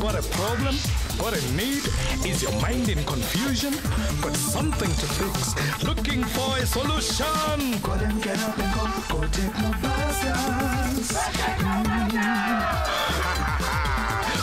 Got a problem? what a need? Is your mind in confusion? Got something to fix? Looking for a solution? Go then get up and go, go Technobusters.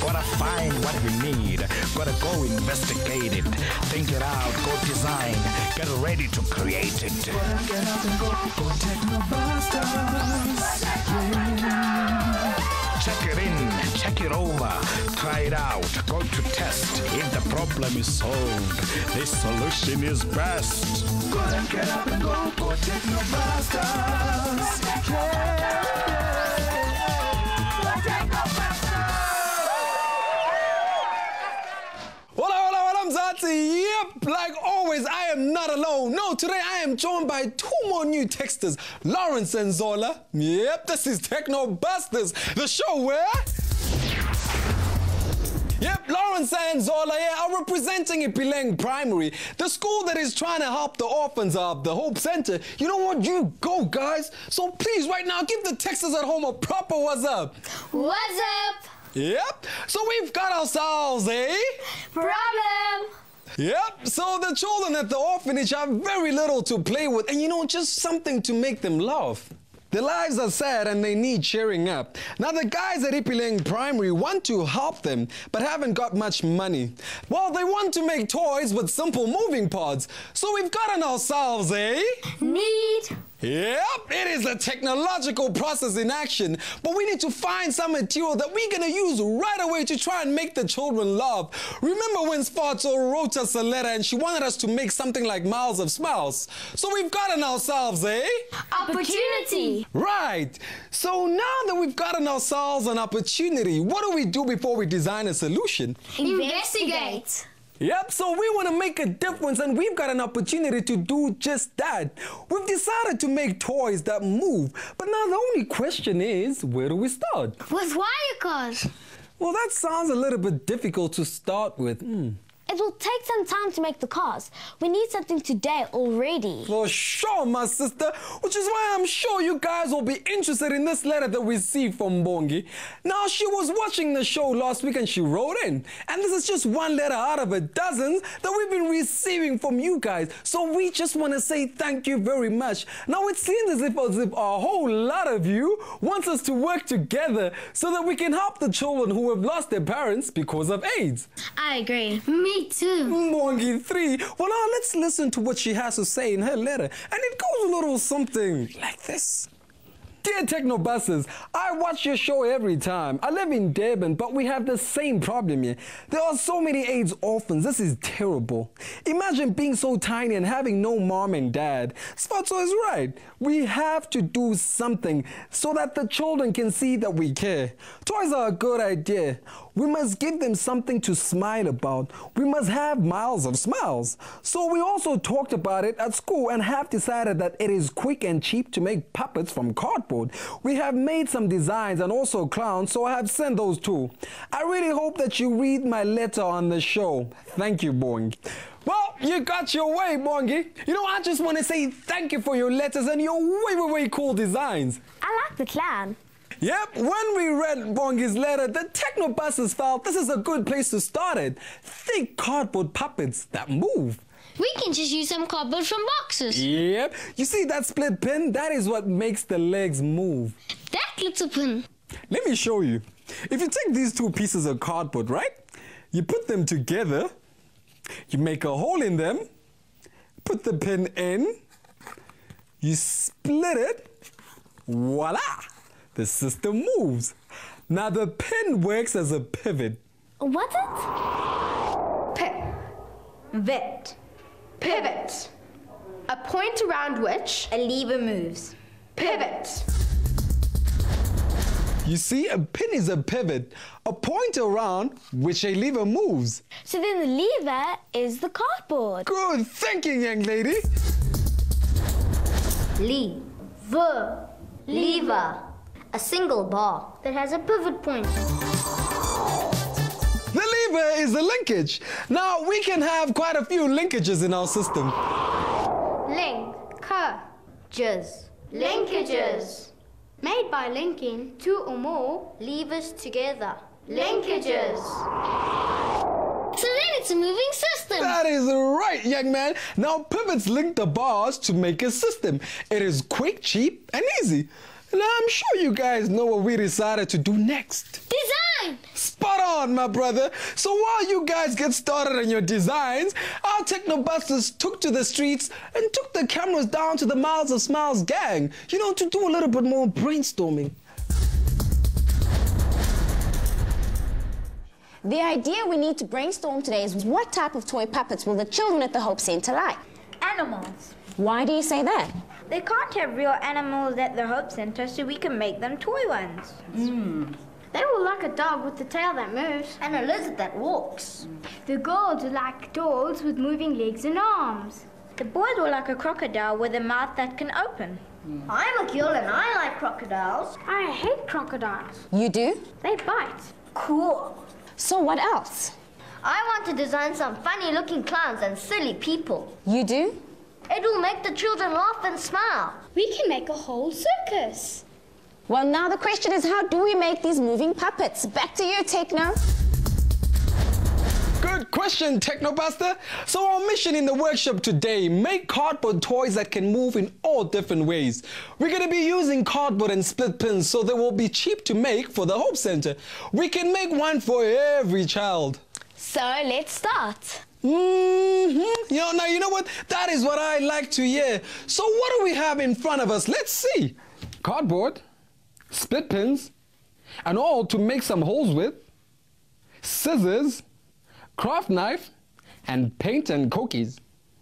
Gotta find what we need. Gotta go investigate it. Think it out. Go design. Get ready to create it. Go then get up and go, go Technobusters. Check it in. Check it over. Try it out. Go to test. If the problem is solved, this solution is best. Go then get up and go, go Technobusters. Hola, hola, hola, Mzansi. Yep, like always, I am not alone. No, today I am joined by two more new texters, Lawrence and Zola. Yep, this is Techno Busters, the show where. Lawrence and Zola here are representing Ipileng Primary, the school that is trying to help the orphans of the Hope Center. You know what? You go, guys. So please, right now, give the Texas at home a proper what's up. What's up? Yep. So we've got ourselves a. Problem. Yep, so the children at the orphanage have very little to play with and you know, just something to make them laugh. Their lives are sad and they need cheering up. Now, the guys at Ipileng Primary want to help them, but haven't got much money. Well, they want to make toys with simple moving parts. So we've gotten ourselves a. Need. Yep, it is a technological process in action, but we need to find some material that we're gonna use right away to try and make the children laugh. Remember when Sparto wrote us a letter and she wanted us to make something like Miles of Smiles? So we've gotten ourselves a. Opportunity. Right. So now that we've gotten ourselves an opportunity, what do we do before we design a solution? Investigate. Yep, so we want to make a difference and we've got an opportunity to do just that. We've decided to make toys that move, but now the only question is, where do we start? With wire cars. Well, that sounds a little bit difficult to start with. Hmm. It will take some time to make the cars. We need something today already. For sure, my sister, which is why I'm sure you guys will be interested in this letter that we received from Bongi. Now, she was watching the show last week and she wrote in. And this is just one letter out of a dozen that we've been receiving from you guys. So we just want to say thank you very much. Now, it seems as if, as if a whole lot of you wants us to work together so that we can help the children who have lost their parents because of AIDS. I agree. Me too. Mongi 3. Well, now let's listen to what she has to say in her letter. And it goes a little something like this. Dear Technobusters, I watch your show every time. I live in Durban, but we have the same problem here. There are so many AIDS orphans. This is terrible. Imagine being so tiny and having no mom and dad. Spotso is right. We have to do something so that the children can see that we care. Toys are a good idea. We must give them something to smile about. We must have miles of smiles. So we also talked about it at school and have decided that it is quick and cheap to make puppets from cardboard. We have made some designs and also clowns, so I have sent those too. I really hope that you read my letter on the show. Thank you, Bongi. Well, you got your way, Bongi. You know, I just want to say thank you for your letters and your way, way, way cool designs. I like the clown. Yep, when we read Bongi's letter, the Technobusters felt this is a good place to start it. Think cardboard puppets that move. We can just use some cardboard from boxes. Yep, you see that split pin? That is what makes the legs move. That little pin. Let me show you. If you take these two pieces of cardboard, right? You put them together, you make a hole in them, put the pin in, you split it, voila! The system moves. Now the pin works as a pivot. What's it? Pivot. Pivot. A point around which A lever moves. pivot. You see, a pin is a pivot, a point around which a lever moves. So then the lever is the cardboard. Good thinking, young lady. Lever. Lever. A single bar that has a pivot point. The lever is the linkage. Now, we can have quite a few linkages in our system. Linkages. Linkages. Made by linking two or more levers together. Linkages. So then it's a moving system. That is right, young man. Now pivots link the bars to make a system. It is quick, cheap, and easy. And I'm sure you guys know what we decided to do next. Design. Spot on, my brother. So while you guys get started on your designs, our Technobusters took to the streets and took the cameras down to the Miles of Smiles gang, you know, to do a little bit more brainstorming. The idea we need to brainstorm today is what type of toy puppets will the children at the Hope Center like? Animals. Why do you say that? They can't have real animals at the Hope Center, so we can make them toy ones. Hmm. They will like a dog with a tail that moves. And a lizard that walks. The girls are like dolls with moving legs and arms. The boys will like a crocodile with a mouth that can open. Hmm. I'm a girl and I like crocodiles. I hate crocodiles. You do? They bite. Cool. So what else? I want to design some funny looking clowns and silly people. You do? It will make the children laugh and smile. We can make a whole circus. Well, now the question is how do we make these moving puppets? Back to you, Techno. Good question, Technobuster. So our mission in the workshop today, make cardboard toys that can move in all different ways. We're gonna be using cardboard and split pins so they will be cheap to make for the Hope Center. We can make one for every child. So let's start. Mm-hmm. You know, now you know what? That is what I like to hear. So what do we have in front of us? Let's see. Cardboard, split pins, and all to make some holes with, scissors, craft knife, and paint and cookies.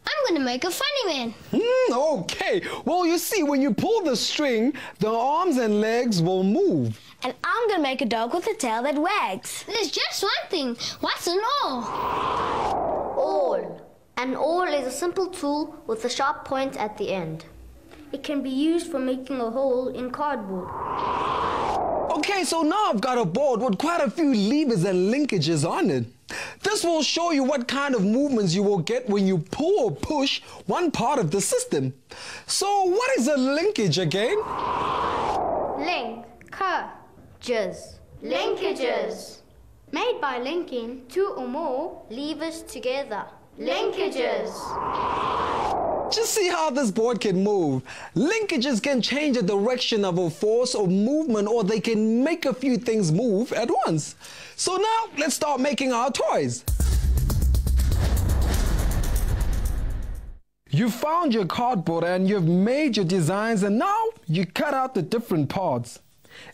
I'm gonna make a funny man. Hmm, okay. Well, you see, when you pull the string, the arms and legs will move. And I'm gonna make a dog with a tail that wags. There's just one thing. What's an awl? Awl. An awl is a simple tool with a sharp point at the end. It can be used for making a hole in cardboard. Okay, so now I've got a board with quite a few levers and linkages on it. This will show you what kind of movements you will get when you pull or push one part of the system. So what is a linkage again? Link, cur, Jizz. Linkages. made by linking two or more. Levers together. Linkages. Just see how this board can move. Linkages can change the direction of a force or movement or they can make a few things move at once. So now let's start making our toys. You found your cardboard and you've made your designs and now you cut out the different parts.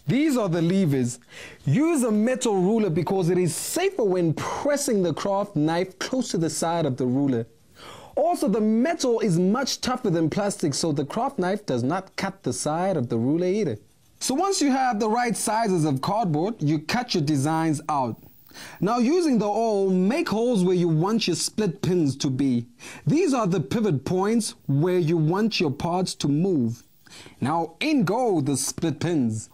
These are the levers. Use a metal ruler because it is safer when pressing the craft knife close to the side of the ruler. Also, the metal is much tougher than plastic, so the craft knife does not cut the side of the ruler either. So once you have the right sizes of cardboard, you cut your designs out. Now using the awl, make holes where you want your split pins to be. These are the pivot points where you want your parts to move. Now in go the split pins.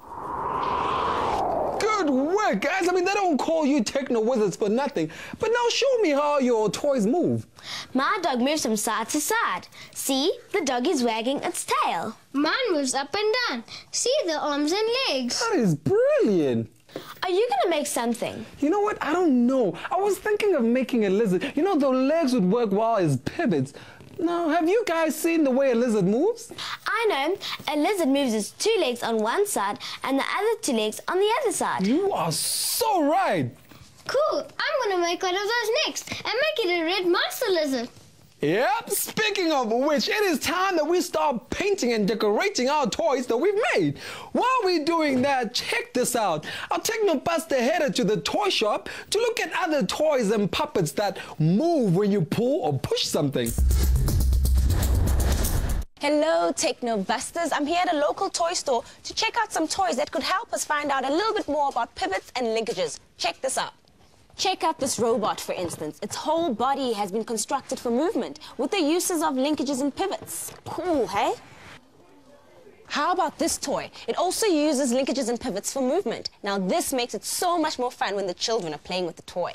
Guys. I mean, they don't call you techno wizards for nothing. But now show me how your toys move. My dog moves from side to side. See, the dog is wagging its tail. Mine moves up and down. See the arms and legs. That is brilliant. Are you gonna make something? You know what? I don't know. I was thinking of making a lizard. You know, the legs would work well as pivots. Now, have you guys seen the way a lizard moves? I know. A lizard moves its two legs on one side and the other two legs on the other side. You are so right. Cool. I'm gonna make one of those next and make it a red monster lizard. Yep, speaking of which, it is time that we start painting and decorating our toys that we've made. While we're doing that, check this out. Our Technobuster headed to the toy shop to look at other toys and puppets that move when you pull or push something. Hello, Techno Busters. I'm here at a local toy store to check out some toys that could help us find out a little bit more about pivots and linkages. Check this out. Check out this robot, for instance. Its whole body has been constructed for movement with the uses of linkages and pivots. Cool, hey? How about this toy? It also uses linkages and pivots for movement. Now, this makes it so much more fun when the children are playing with the toy.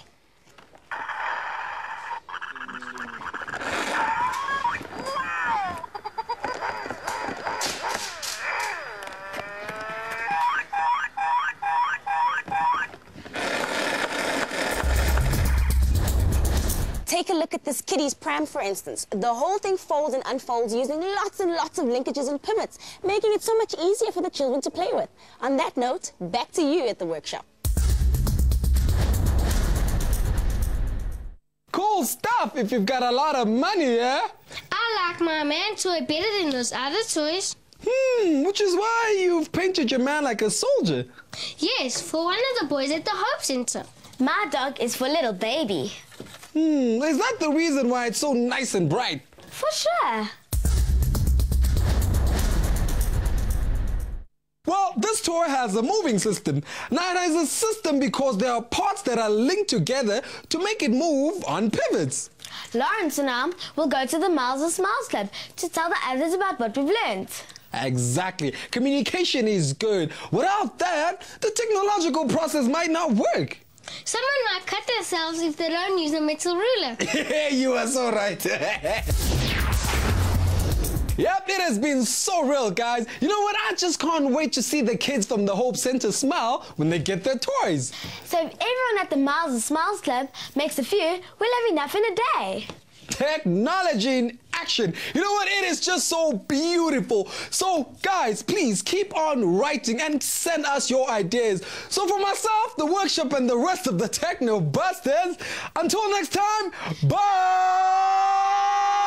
Look at this pram, for instance. The whole thing folds and unfolds using lots and lots of linkages and pivots, making it so much easier for the children to play with. On that note, back to you at the workshop. Cool stuff if you've got a lot of money, yeah? I like my man toy better than those other toys. Hmm, which is why you've painted your man like a soldier. Yes, for one of the boys at the Hope Center. My dog is for little baby. Hmm, is that the reason why it's so nice and bright? For sure. Well, this toy has a moving system. Now it has a system because there are parts that are linked together to make it move on pivots. Lawrence and I will go to the Miles of Smiles Club to tell the others about what we've learned. Exactly. Communication is good. Without that, the technological process might not work. Someone might cut themselves if they don't use a metal ruler. you are so right. Yep, it has been so real, guys. You know what? I just can't wait to see the kids from the Hope Center smile when they get their toys. So if everyone at the Miles and Smiles Club makes a few, we'll have enough in a day. Technology in action. You know what? It is just so beautiful. So, guys, please keep on writing and send us your ideas. So, for myself, the workshop, and the rest of the Techno Busters, until next time, bye!